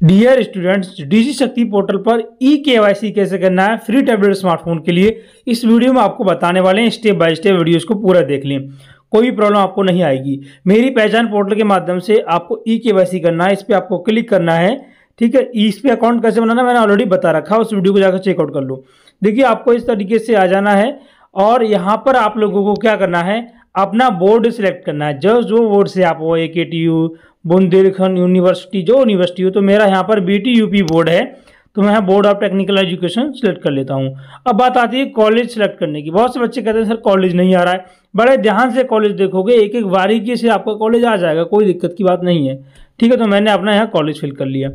Dear students DG Shakti portal पर ई के Y कैसे करना है? फ्री टैबलेट स्मार्टफ़ोन के लिए इस वीडियो में आपको बताने वाले हैं स्टेप बाय स्टेप वीडियोस को पूरा देख लें। कोई प्रॉब्लम आपको नहीं आएगी। मेरी पहचान पोर्टल के माध्यम से आपको ई के वाई करना है। इस पर आपको क्लिक करना है। ठीक है? इस पे अकाउंट कैसे बनाना मैंने ऑलरेडी बता रखा है। उस वीडियो को जाकर चेकआउट कर लो। देखिए, आपको इस तरीके से आ जाना है और यहाँ पर आप लोगों को क्या करना है? अपना बोर्ड सिलेक्ट करना है। जो जो बोर्ड से आप वो A K T U Bundelkhand university, जो यूनिवर्सिटी हो तो मेरा यहाँ पर बी टी यूपी बोर्ड है तो मैं यहाँ board of technical education select कर लेता हूँ। अब बात आती है कॉलेज सेलेक्ट करने की। बहुत से बच्चे कहते हैं, सर कॉलेज नहीं आ रहा है। बड़े ध्यान से कॉलेज देखोगे एक एक बारीकी से आपका कॉलेज आ जाएगा, कोई दिक्कत की बात नहीं है। ठीक है तो मैंने अपना यहाँ कॉलेज फिल कर लिया।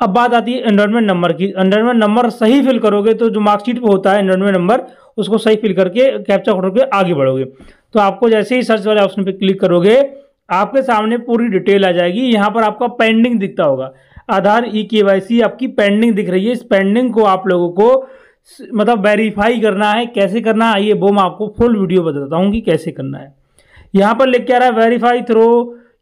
अब बात आती है एनरोलमेंट नंबर की। एनरोलमेंट नंबर सही फिल करोगे तो जो मार्कशीट पर होता है एनरोलमेंट नंबर उसको सही फिल करके कैप्चा करके आगे बढ़ोगे। तो आपको जैसे ही सर्च वाले ऑप्शन पर क्लिक करोगे आपके सामने पूरी डिटेल आ जाएगी। यहाँ पर आपका पेंडिंग दिखता होगा। आधार ई के वाई सी आपकी पेंडिंग दिख रही है। इस पेंडिंग को आप लोगों को मतलब वेरीफाई करना है। कैसे करना है? ये वो मैं आपको फुल वीडियो बताता हूँ कि कैसे करना है। यहाँ पर लिख के आ रहा है वेरीफाई थ्रो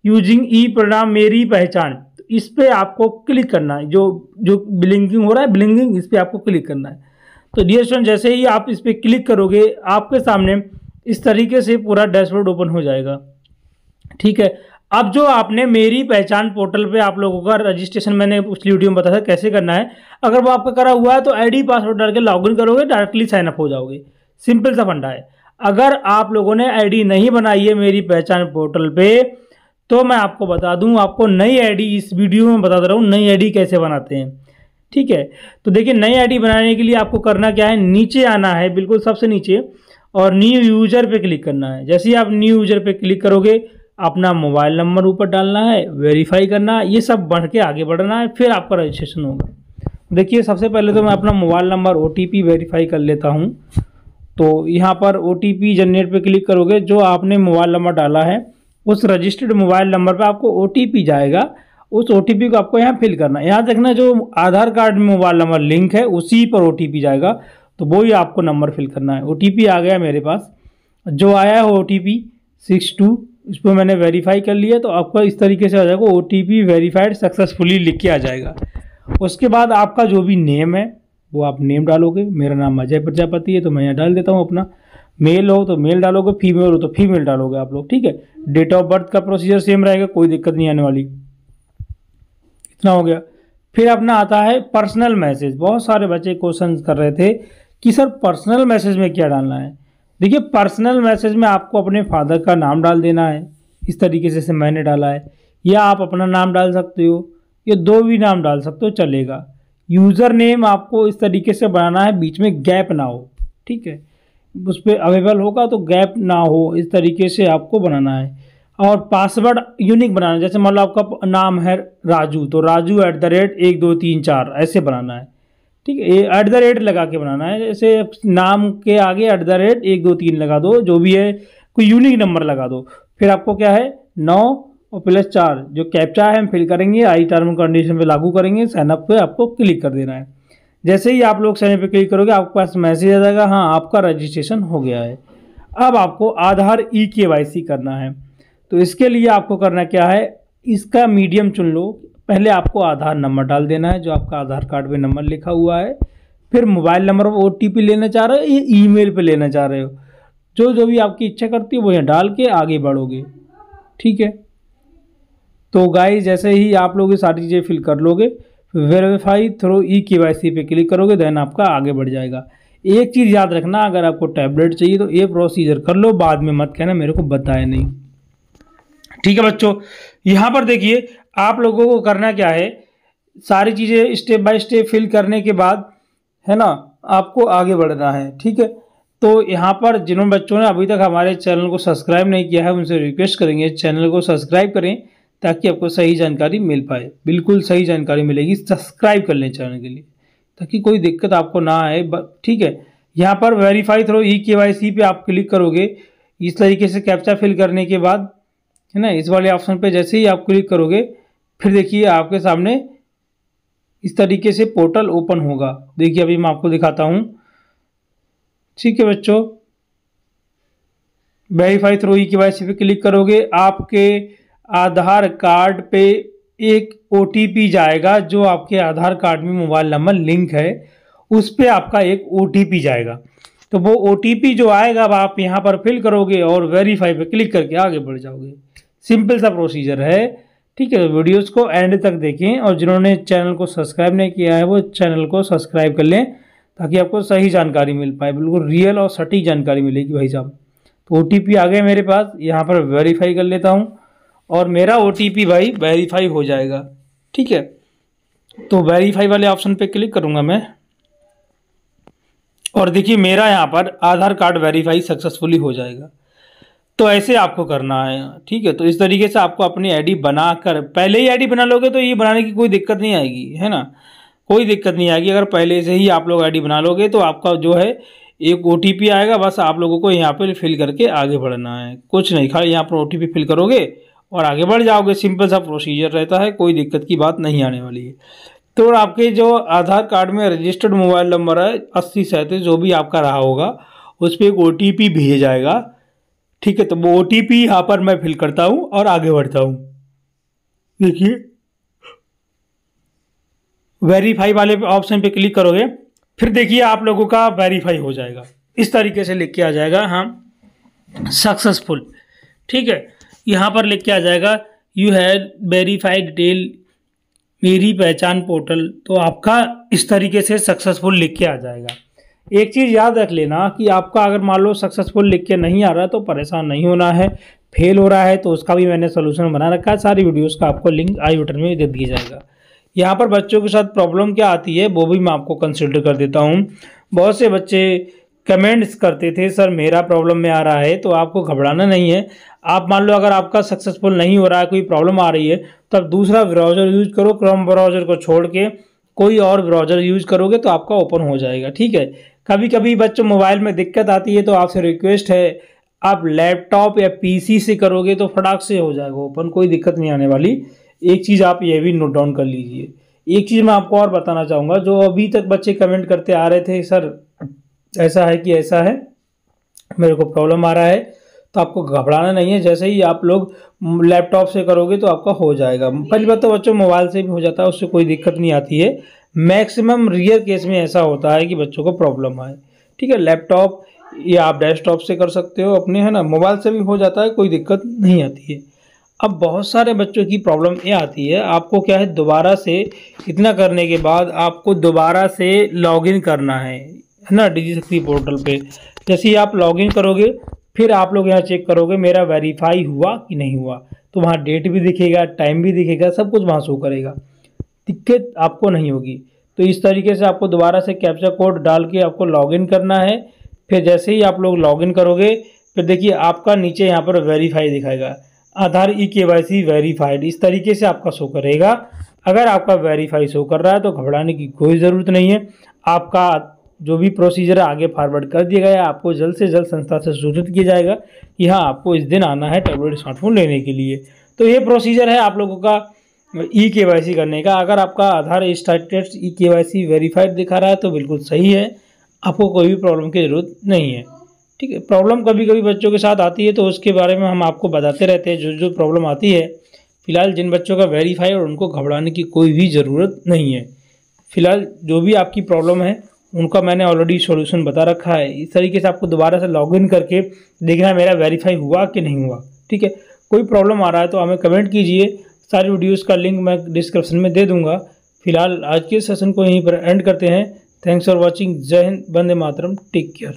यूजिंग ई प्रणाम मेरी पहचान। तो इस पर आपको क्लिक करना है। जो जो ब्लिंकिंग हो रहा है ब्लिंकिंग इस पर आपको क्लिक करना है। तो डियर स्टूडेंट जैसे ही आप इस पर क्लिक करोगे, आपके सामने इस तरीके से पूरा डैशबोर्ड ओपन हो जाएगा। ठीक है। अब जो आपने मेरी पहचान पोर्टल पे आप लोगों का रजिस्ट्रेशन मैंने उस वीडियो में बताया था कैसे करना है, अगर वो आपका करा हुआ है तो आईडी पासवर्ड डाल के लॉगिन करोगे, डायरेक्टली साइन अप हो जाओगे। सिंपल सा फंडा है। अगर आप लोगों ने आईडी नहीं बनाई है मेरी पहचान पोर्टल पे तो मैं आपको बता दूँ, आपको नई आईडी इस वीडियो में बता दे रहा हूँ, नई आईडी कैसे बनाते हैं। ठीक है? तो देखिए, नई आईडी बनाने के लिए आपको करना क्या है, नीचे आना है, बिल्कुल सबसे नीचे, और न्यू यूज़र पे क्लिक करना है। जैसे ही आप न्यू यूज़र पे क्लिक करोगे अपना मोबाइल नंबर ऊपर डालना है वेरीफाई करना है, ये सब बढ़ के आगे बढ़ना है, फिर आपका रजिस्ट्रेशन होगा। देखिए, सबसे पहले तो मैं अपना मोबाइल नंबर ओटीपी वेरीफाई कर लेता हूँ। तो यहाँ पर ओटीपी जनरेट पर क्लिक करोगे, जो आपने मोबाइल नंबर डाला है, उस रजिस्टर्ड मोबाइल नंबर पर आपको ओटीपी जाएगा। उस ओटीपी को आपको यहाँ फिल करना है। यहाँ देखना जो आधार कार्ड में मोबाइल नंबर लिंक है, उसी पर ओटीपी जाएगा। तो वो ही आपको नंबर फिल करना है। ओटीपी आ गया मेरे पास। जो आया है O T P six two इस पर मैंने वेरीफाई कर लिया तो आपका इस तरीके से आ जाएगा O T P verified successfully लिख के आ जाएगा। उसके बाद आपका जो भी नेम है, वो आप नेम डालोगे। मेरा नाम अजय प्रजापति है तो मैं यहाँ डाल देता हूँ अपना। मेल हो तो मेल डालोगे फीमेल हो तो फीमेल डालोगे आप लोग, ठीक है? डेट ऑफ़ बर्थ का प्रोसीजर सेम रहेगा, कोई दिक्कत नहीं आने वाली। इतना हो गया। फिर अपना आता है पर्सनल मैसेज बहुत सारे बच्चे क्वेश्चन कर रहे थे कि, सर पर्सनल मैसेज में क्या डालना है? देखिए पर्सनल मैसेज में आपको अपने फादर का नाम डाल देना है। इस तरीके से, मैंने डाला है। या आप अपना नाम डाल सकते हो या दो भी नाम डाल सकते हो चलेगा। यूज़र नेम आपको इस तरीके से बनाना है बीच में गैप ना हो ठीक है? उस पर अवेलेबल होगा तो गैप ना हो इस तरीके से आपको बनाना है। और पासवर्ड यूनिक बनाना है जैसे मान लो आपका नाम है राजू तो राजू एट द रेट एक दो तीन चार ऐसे बनाना है। ठीक है एट द रेट लगा के बनाना है। जैसे नाम के आगे एट द रेट एक, दो, तीन लगा दो, जो भी है, कोई यूनिक नंबर लगा दो। फिर आपको क्या है, नौ और प्लस चार, जो कैप्चा है, हम फिल करेंगे आई टर्म कंडीशन पे लागू करेंगे साइनअप पे आपको क्लिक कर देना है। जैसे ही आप लोग साइनअप पे क्लिक करोगे, आपके पास मैसेज आ जाएगा हाँ आपका रजिस्ट्रेशन हो गया है। अब आपको आधार ई के वाई सी करना है। तो इसके लिए आपको करना क्या है, इसका मीडियम चुन लो पहले आपको आधार नंबर डाल देना है, जो आपका आधार कार्ड में नंबर लिखा हुआ है। फिर mobile number O T P लेना चाह रहे हो या ईमेल पे लेना चाह रहे हो? जो जो भी आपकी इच्छा करती है, वो यहाँ डाल के आगे बढ़ोगे। ठीक है? तो गाइस जैसे ही आप लोग ये सारी चीज़ें फिल कर लोगे वेरीफाई थ्रू ई के वाई सी पे क्लिक करोगे देन आपका आगे बढ़ जाएगा। एक चीज़ याद रखना, अगर आपको टैबलेट चाहिए तो ये प्रोसीजर कर लो, बाद में मत कहना, मेरे को बताए नहीं। ठीक है बच्चों, यहाँ पर देखिए आप लोगों को करना क्या है? सारी चीज़ें स्टेप बाय स्टेप फिल करने के बाद, है ना, आपको आगे बढ़ना है, ठीक है? तो यहाँ पर जिन्होंने बच्चों ने अभी तक हमारे चैनल को सब्सक्राइब नहीं किया है, उनसे रिक्वेस्ट करेंगे, चैनल को सब्सक्राइब करें, ताकि आपको सही जानकारी मिल पाए। बिल्कुल सही जानकारी मिलेगी सब्सक्राइब कर लें चैनल के लिए, ताकि कोई दिक्कत आपको ना आए ठीक है? यहाँ पर वेरीफाई थ्रो ई के वाई सी पे आप क्लिक करोगे, इस तरीके से कैप्चा फिल करने के बाद, है ना, इस वाले ऑप्शन पे जैसे ही आप क्लिक करोगे फिर देखिए आपके सामने इस तरीके से पोर्टल ओपन होगा। देखिए अभी मैं आपको दिखाता हूँ। ठीक है बच्चों। वेरीफाई थ्रू ई के वाई पे क्लिक करोगे, आपके आधार कार्ड पे एक ओटीपी जाएगा, जो आपके आधार कार्ड में मोबाइल नंबर लिंक है, उस पर आपका एक ओटीपी जाएगा। तो वो ओटीपी जो आएगा, अब आप यहाँ पर फिल करोगे और वेरीफाई पे क्लिक करके आगे बढ़ जाओगे। सिंपल सा प्रोसीजर है। ठीक है तो वीडियोस को एंड तक देखें और जिन्होंने चैनल को सब्सक्राइब नहीं किया है, वो चैनल को सब्सक्राइब कर लें ताकि आपको सही जानकारी मिल पाए, बिल्कुल रियल और सटीक जानकारी मिलेगी भाई साहब। तो ओटीपी आ गए मेरे पास, यहाँ पर वेरीफाई कर लेता हूँ और मेरा ओटीपी भाई वेरीफाई हो जाएगा, ठीक है? तो वेरीफाई वाले ऑप्शन पे क्लिक करूँगा मैं। और देखिए मेरा यहाँ पर आधार कार्ड वेरीफाई सक्सेसफुली हो जाएगा। तो ऐसे आपको करना है। ठीक है तो इस तरीके से आपको अपनी आईडी बनाकर, पहले ही आईडी बना लोगे तो ये बनाने की कोई दिक्कत नहीं आएगी, है ना? कोई दिक्कत नहीं आएगी। अगर पहले से ही आप लोग आईडी बना लोगे तो आपका जो है एक ओटीपी आएगा, बस आप लोगों को यहाँ पर फिल करके आगे बढ़ना है। कुछ नहीं, खाली यहाँ पर ओटीपी फिल करोगे और आगे बढ़ जाओगे। सिंपल सा प्रोसीजर रहता है, कोई दिक्कत की बात नहीं आने वाली है। तो आपके जो आधार कार्ड में रजिस्टर्ड मोबाइल नंबर है, अस्सी सैंतीस, जो भी आपका रहा होगा, उस पर एक ओटीपी भेजा जाएगा। ठीक है तो वो ओ टी पी यहाँ पर मैं फिल करता हूँ और आगे बढ़ता हूँ। देखिए वेरीफाई वाले ऑप्शन पे क्लिक करोगे, फिर देखिए आप लोगों का वेरीफाई हो जाएगा। इस तरीके से लिख के आ जाएगा हाँ सक्सेसफुल ठीक है, यहाँ पर लिख के आ जाएगा यू हैव वेरीफाइड डिटेल मेरी पहचान पोर्टल तो आपका इस तरीके से सक्सेसफुल लिख के आ जाएगा। एक चीज़ याद रख लेना कि आपका अगर मान लो सक्सेसफुल लिख के नहीं आ रहा है तो परेशान नहीं होना है। फेल हो रहा है तो उसका भी मैंने सोल्यूशन बना रखा है। सारी वीडियोस का आपको लिंक आई बटन में दे दिया जाएगा। यहाँ पर बच्चों के साथ प्रॉब्लम क्या आती है, वो भी मैं आपको कंसिडर कर देता हूँ। बहुत से बच्चे कमेंट्स करते थे, सर, मेरा प्रॉब्लम में आ रहा है तो आपको घबराना नहीं है। आप मान लो अगर आपका सक्सेसफुल नहीं हो रहा है, कोई प्रॉब्लम आ रही है तो आप दूसरा ब्राउज़र यूज़ करो क्रोम ब्राउज़र को छोड़ के। कोई और ब्राउज़र यूज़ करोगे तो आपका ओपन हो जाएगा, ठीक है? कभी कभी बच्चों मोबाइल में दिक्कत आती है तो आपसे रिक्वेस्ट है आप लैपटॉप या पीसी से करोगे तो फटाक से हो जाएगा ओपन कोई दिक्कत नहीं आने वाली। एक चीज़ आप ये भी नोट डाउन कर लीजिए। एक चीज़ मैं आपको और बताना चाहूँगा जो अभी तक बच्चे कमेंट करते आ रहे थे सर ऐसा है कि ऐसा है? मेरे को प्रॉब्लम आ रहा है। तो आपको घबराना नहीं है जैसे ही आप लोग लैपटॉप से करोगे तो आपका हो जाएगा। पहली बात तो बच्चों मोबाइल से भी हो जाता है उससे कोई दिक्कत नहीं आती है। मैक्सिमम रियर केस में ऐसा होता है कि बच्चों को प्रॉब्लम आए। ठीक है, लैपटॉप या आप डेस्कटॉप से कर सकते हो अपने, है ना? मोबाइल से भी हो जाता है, कोई दिक्कत नहीं आती है। अब बहुत सारे बच्चों की प्रॉब्लम ये आती है, आपको क्या है, दोबारा से इतना करने के बाद आपको दोबारा से लॉगिन करना है है ना? डिजी शक्ति पोर्टल पे। जैसे ही आप लॉगिन करोगे, फिर आप लोग यहाँ चेक करोगे, मेरा वेरीफाई हुआ कि नहीं हुआ। तो वहाँ डेट भी दिखेगा टाइम भी दिखेगा, सब कुछ वहाँ शो करेगा। दिक्कत आपको नहीं होगी। तो इस तरीके से आपको दोबारा से कैप्चा कोड डाल के आपको लॉगिन करना है। फिर जैसे ही आप लोग लॉगिन करोगे, फिर देखिए आपका नीचे यहाँ पर वेरीफाई दिखाएगा। आधार ई के वाई सी वेरीफाइड इस तरीके से आपका शो करेगा। अगर आपका वेरीफाई शो कर रहा है तो घबराने की कोई ज़रूरत नहीं है। आपका जो भी प्रोसीजर आगे फॉरवर्ड कर दिया गया आपको जल्द से जल्द संस्था से सूचित किया जाएगा कि हाँ आपको इस दिन आना है टैबलेट स्मार्टफ़ोन लेने के लिए। तो ये प्रोसीजर है आप लोगों का। ई के वाई सी करने का। अगर आपका आधार स्टार्टेड ई के वाई सी वेरीफाइड दिखा रहा है तो बिल्कुल सही है। आपको कोई भी प्रॉब्लम की ज़रूरत नहीं है। ठीक है, प्रॉब्लम कभी कभी बच्चों के साथ आती है तो उसके बारे में हम आपको बताते रहते हैं। जो जो प्रॉब्लम आती है, फ़िलहाल जिन बच्चों का वेरीफाई और उनको घबराने की कोई भी ज़रूरत नहीं है। फ़िलहाल जो भी आपकी प्रॉब्लम है, उनका मैंने ऑलरेडी सॉल्यूशन बता रखा है। इस तरीके से आपको दोबारा से लॉगिन करके देखना मेरा वेरीफाई हुआ कि नहीं हुआ। ठीक है, कोई प्रॉब्लम आ रहा है तो हमें कमेंट कीजिए। सारी वीडियोस का लिंक मैं डिस्क्रिप्शन में दे दूँगा। फ़िलहाल आज के सेशन को यहीं पर एंड करते हैं। थैंक्स फॉर वॉचिंग जय हिंद बंदे मातरम। Take care